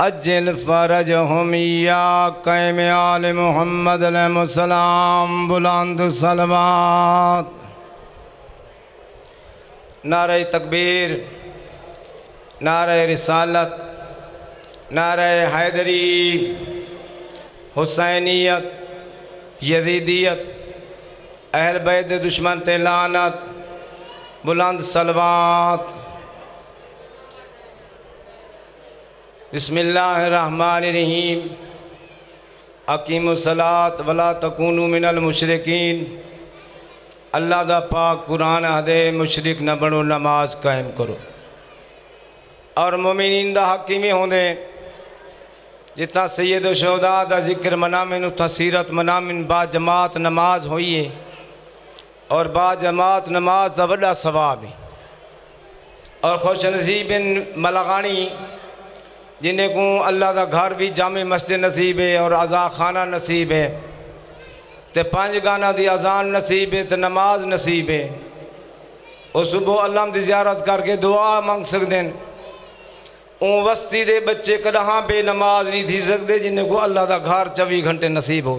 अज्जल फ़रज हम या कैम आल मोहम्मद सलाम बुलंद सलवात नारे तकबीर, नारे रिसालत, नारे हैदरी, हुसैनियत यदीदियत अहल बैद दुश्मन तेलानत बुलंद सलवात बसमीम अकीम सलात वला तकून मिनल मुशरकिन। अल्लाह दा पाक कुरान हदे मुशरक न बनो, नमाज़ कायम करो। और मोमिन दा हकीमी होंदे जितना सैयद शहदा का ज़िक्र मनामिन उतना सीरत मनामिन बा जमात नमाज़ होई है और बा जमात नमाज़ का वड़ा सवाब है। और खुश नसीबिन मलागानी जिन्हें को अल्लाह का घर भी जाम मस्जिद नसीब है और अज़ा खाना नसीब है। तो पंज गाना दी अजान नसीब है तो नमाज़ नसीब है। और सुबह अल्लाह की जियारत करके दुआ मंग सकते हैं ऊँ वस्ती दे बच्चे कदहा बे नमाज़ नहीं थी सकते जिन्हें को अल्लाह का घर चौबी घंटे नसीब हो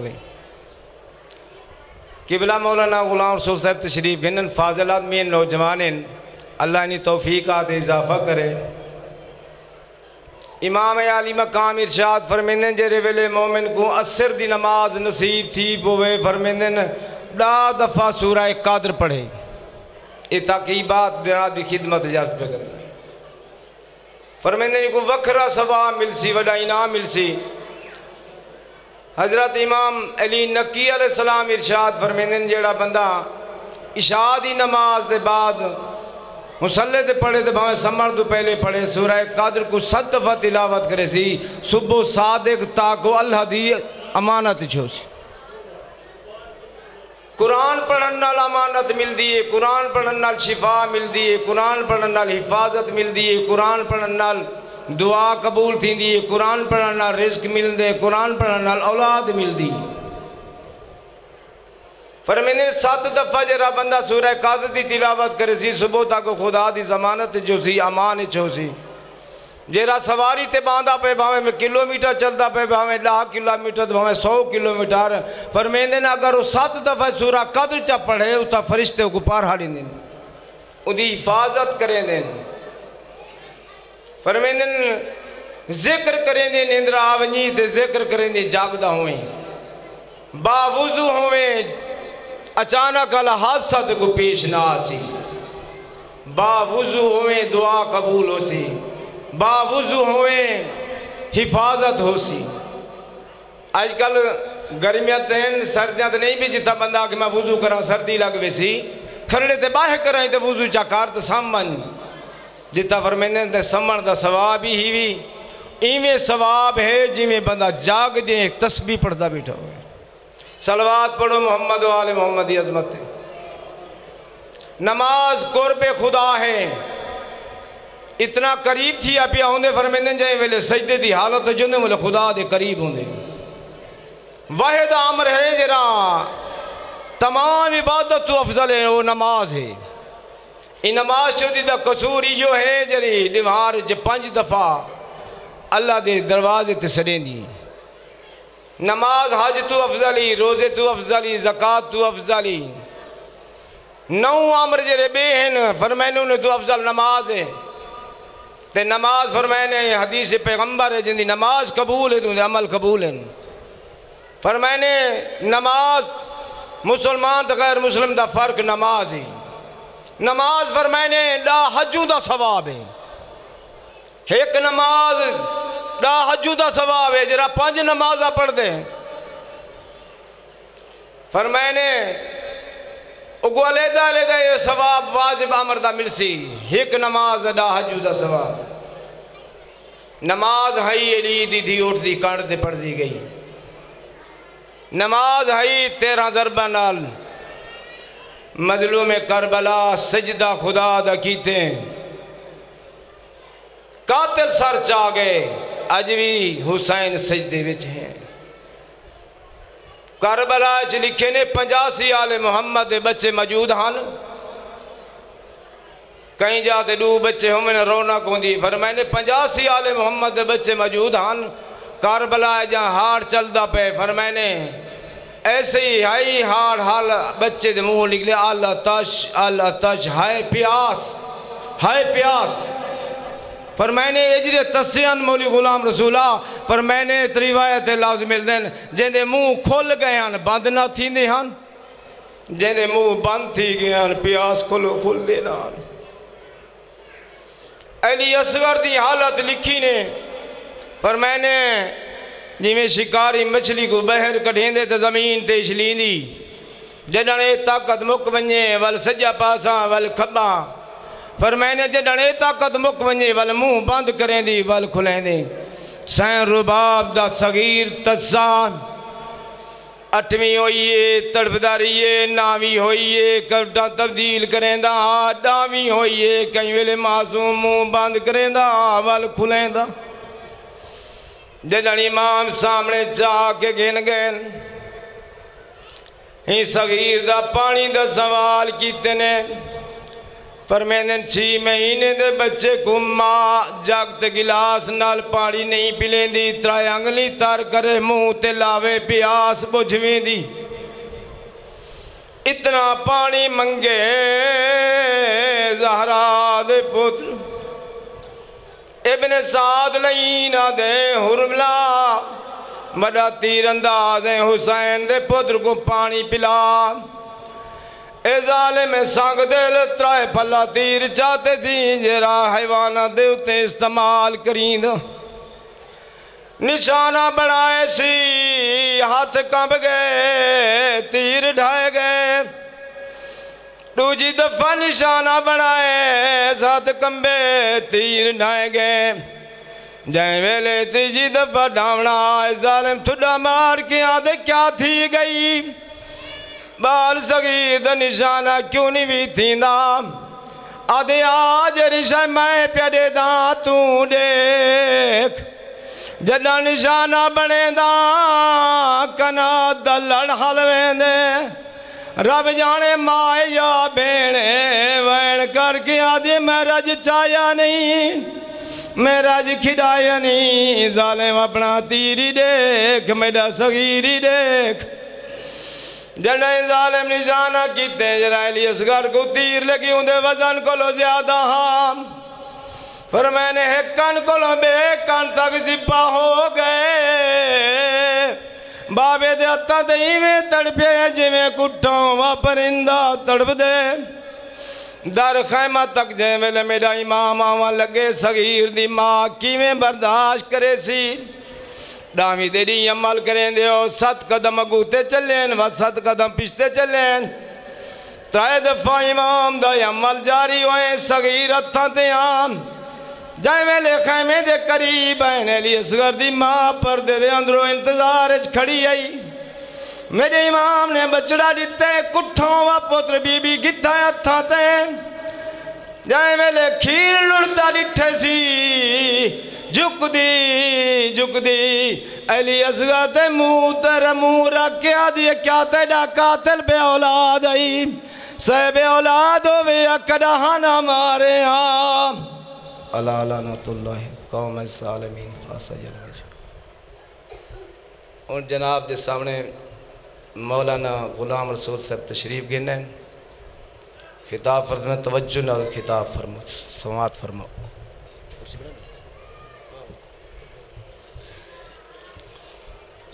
किबला मौलाना गुलाम रसूल साहब तशरीफ़ गिनन, फाजिल आदमी नौजवान अल्लाह इन्हीं तोफ़ीक आते इजाफा करे। इमाम आली मकाम इरशाद फरमेंदन जेरे वेले मोमिन को असर दी नमाज़ नसीब थी पोवे फरमेंदन डा दफ़ा सूरा कादर पढ़े। ये ताकि बात दिना दी खिदमत जर्ज पे करना। फरमेंदन को वखरा सवा मिलसी, वडा इनाम मिलसी। हज़रत इमाम अली नकी सलाम इरशाद फरमेंदन जेड़ा बंदा इशा दी नमाज़ के बाद मुसल्ले ते पढ़े तो भावे समर तो पहले पढ़े, सूरह कादर को सत दफ़ा तिलावत करे सी, सुबह सादिक ताको अल्लाह दी अमानत छो कुरान पढ़न अमानत मिलती है, कुरान पढ़न शिफा मिलती है, कुरान पढ़न हिफाजत मिलती है, कुरान पढ़न दुआ कबूल थी कुरान पढ़न रिस्क मिलते कुरान पढ़न औलाद मिलती है। पर मैंने सत दफ़ा जरा बंदा सूरह काद की तिलावत करे सुबह तक खुदा की जमानत जो सी, अमान छो सी। जरा सवारी ते बांधा पे भावें किलोमीटर चलता पे भावे ॾह किलोमीटर, भावें सौ किलोमीटर पर मैंने अगर वो सत दफ़ा सूरा कद चा पढ़े उता फरिश्ते को पार हाड़ी दिन उदी हिफाजत करें दिन पर मैंने ज़िक्र करें दे निंद्रा आवनी ज़िक्र करें दे जागदा हुए। बावुजू हुए अचानक अल हादसा को पेश ना सी बावुजू होवे दुआ कबूल हो सी बावुजू होवे हिफाजत हो सी अजकल गर्मियाँ तेन सर्दियाँ तो नहीं भी जितना बंदा कि मैं वुजू करा, सर्दी लग वैसी खरड़े तो बाहर करा तो वुजू चाकार तो सामन। जितना फरमेंदे ते समण का सवाब ही ही भी इवें सवाब है जिमें बंदा जाग दे तस्बी पढ़ता बैठा हुआ सलवात पढ़ो मोहम्मद वाले मोहम्मद अजमत नमाज़ कुर्ब खुदा है। इतना करीब थी आप आंदे फरमेंदे जाए वेले सजदे की हालत जो वेले खुदा के करीब होंगे वाहिद अमर है जरा, तमाम इबादत तो अफजल है, वो नमाज़ है। ये नमाज़ चौधरी का कसूर इो है जरी च पंज दफ़ा, अल्लाह के दरवाजे सड़ेंदी नमाज़ हज तू अफजली, रोज़े तू अफजली, ज़क़़त तू अफजली। नौ अमर जरे बे हैं फरमैनू ने तू अफजल नमाज़ है। ते नमाज़ फरमैने हदीस पैगंबर है, जिंदी नमाज़ कबूल है तुझे अमल कबूल है। फरमैने नमाज़, मुसलमान तो गैर मुस्लिम का फ़र्क नमाज़ है। नमाज़ फरमैने डा हजू का सवाब है। एक नमाज़ डा हजू का सवाब है, जरा पाँच नमाजा पढ़ते पर मैंने अलहदा अलहदा, ये सवाब वाजिब अमर दा मिलसी। एक नमाज़ डा हजू का सवाब। नमाज़ हई अली दी उठती ते पढ़ती गई। नमाज़ हई तेरह जरबा नाल। मजलूम करबला, सजदा खुदा दा कीते कातिल सर चा गए। अज भी हुसैन सजदे विच हैं। करबला च लिखे ने पंजासी आले मुहम्मद दे बच्चे मौजूद हैं कई जाते दू बच्चे होवन रौनक होंगी फिर मैंने पंजासी आले मुहम्मद दे बच्चे मौजूद हैं करबला जहाँ हाड़ चलता पे। फिर मैंने ऐसे ही हाई हाड़ हाल बच्चे दे मुँह निकले। अल्लाह तश अल्लाह तश, हाय प्यास हाय प्यास। पर मैंने एजरे तस्यन मौली गुलाम रसूला पर मैंने रिवायत लफ्ज मिलते हैं जिंदे मुँह खुल गए हैं, बंद ना हैं। जिंदे मुँह बंद थी गए हैं, प्यास खुलो खुल देना अली असगर की हालत लिखी ने पर मैंने जिमें शिकारी मछली को बहर कढेंदे तो ज़मीन ते छलींदी जॾण ताक़त मुक वञे, वल सजा पासा, वल खॿा पर मैंने जॾण ताक़त मुक वञे, वल मुँह बंद करेंदी, वल खुलेंदे। सैं रुबाब दा सगीर तसान अठवीं होइए तड़फदारिए, नावीं होइए कवटा तब्दील करेंदा, ॾावीं होइए कई वेले मासूम मुँह बंद करेंदा, वल खुलेंदा। जॾण इमाम सामने जा के गिन गए ही सगीर दा पानी दा सवाल कीते ने। पर मैंने छी महीने के बच्चे को माँ जगत गिलास नाल पानी नहीं पिलेंदी त्रै अंगली तर करे मुँह ते लावे प्यास बुझवेंदी इतना पानी मंगे जहरा दे पुत्र। इबन साद नहीं ना दे हुरमला। बड़ा तीर अंदाज हुसैन दे पुत्र को पानी पिला। ए जाले में संग दिल त्राए पल्ला तीर चाहते थी जरा हैवाना दे उते इस्तेमाल करींद निशाना बनाए सी, हाथ कंब गए, तीर ढाए गए। दूजी दफ़ा निशाना बनाए, सात कंबे तीर ढाए गए। जै वेले तीजी दफ़ा डावना जालिम ठुडा मार के आदे क्या थी गई? बाल सगीद निशाना क्यों नहीं भी थींदा आदे आज रिशा मैं प्यारे दा, तू देख। जॾा निशाना बणेदा कना दलड़ हल वेंदे। रब जाने माए या भेण, वैण करके आदि मैं रज चाया नहीं। मैं रज खिडाया नहीं, जालिम अपना तीरी देख, मेरा सगीरी देख। जड़े जालिम निशाना कीते जराइली असगर को तीर लगी उन्दे वज़न को ज़्यादा हाँ फिर मैंने एक कन को बे कन तक जिपा हो गए। बाबे दे हत्था ते इवें तड़पे जिवें कुट्ठों वा परिंदा तड़प दे दर खैमा तक जे वेले मेरा इमाम आवा लगे, सगीर दी माँ किवें बर्दाश्त करे सी? डावी तेरी अमल करें दियो सत कदम अगूते चलेन व सत कदम पिछते चलेन त्रै दफ़ा इमाम दा अमल जारी होए सगीर हत्थां ते आम। जै वेले खैमे दे करीब आने ली असगर दी माँ, पर्दे दे अंदरों इंतज़ार च खड़ी आई। मेरे इमाम ने बचड़ा दिते कुठों वा पुत्र बीबी गिद्धा हत्थां ते। जै वेले खीर लुड़ता डिठे सी झुकदी झुकदी। अली असगा ते मुँह तेरे मुँह रख के आदि क्या तेरा कातिल बे औलाद आई। से बे औलाद होवे अकड़ा ना मारे हाँ अला कौम सालमीन फासजल और जनाब के सामने मौलाना गुलाम रसूल साहब तशरीफ़ गिने खिताब फ़र्ज़ में तवज्जो न खिताब फरमो समात फरमाओ।